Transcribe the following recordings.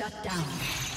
Shut down.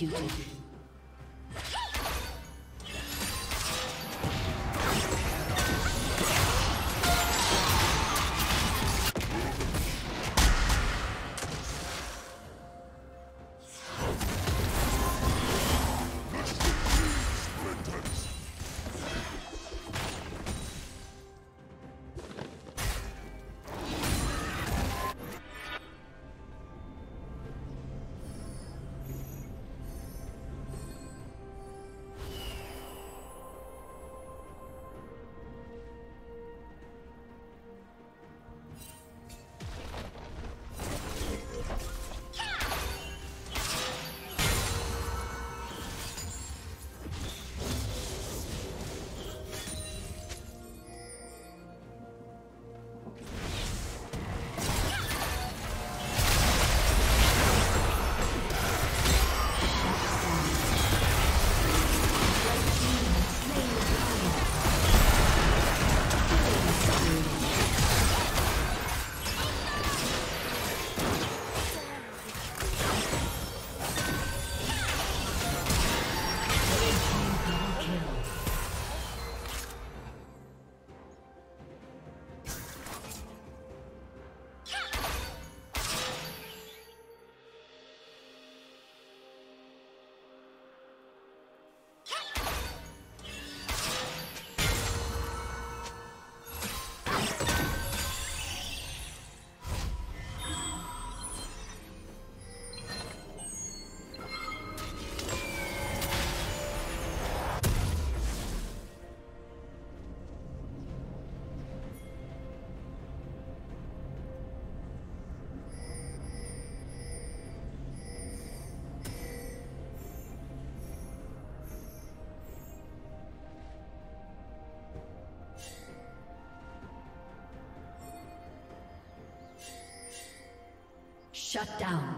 Executed. Shut down.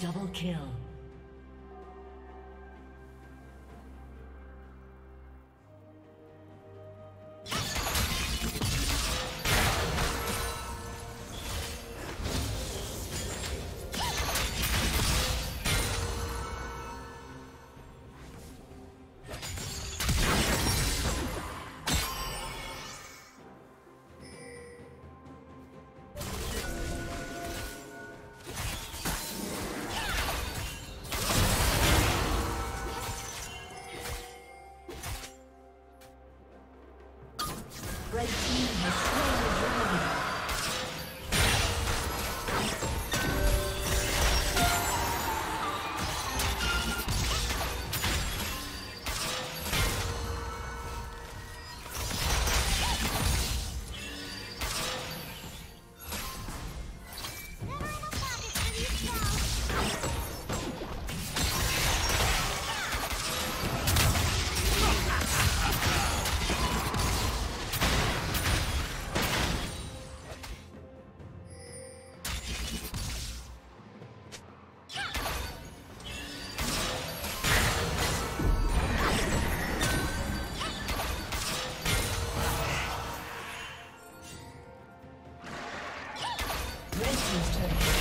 Double kill. Red Team's turret.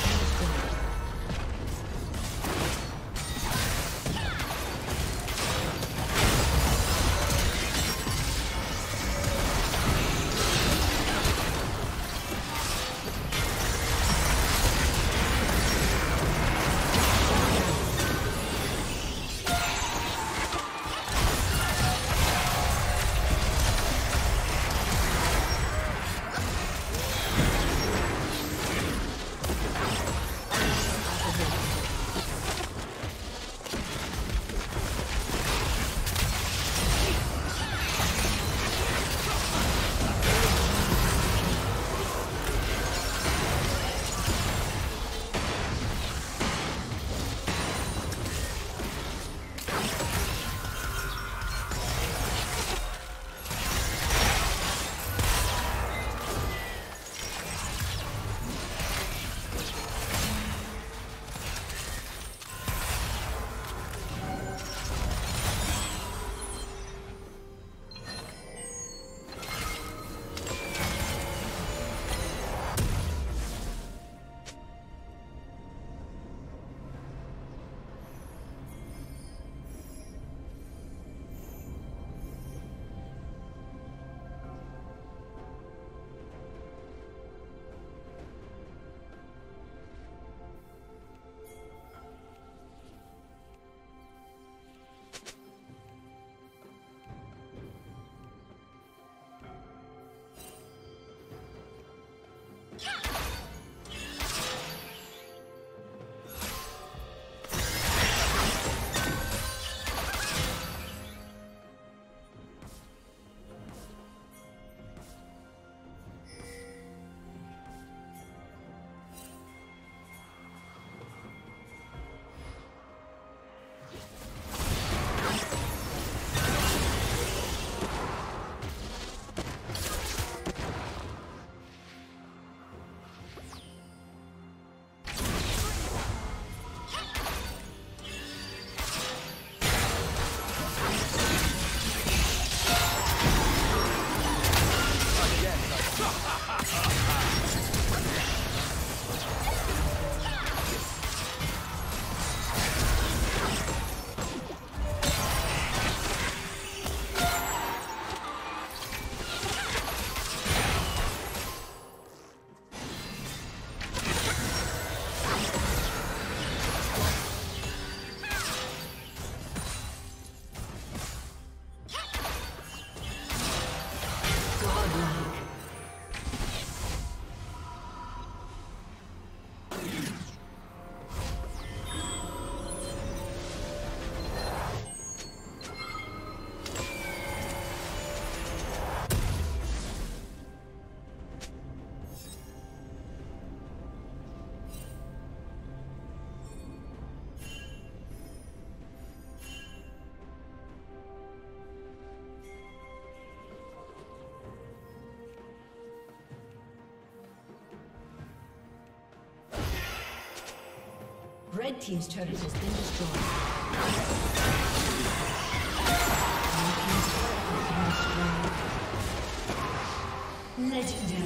Red Team's turret has been destroyed. Been destroyed. Legendary.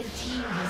Red team has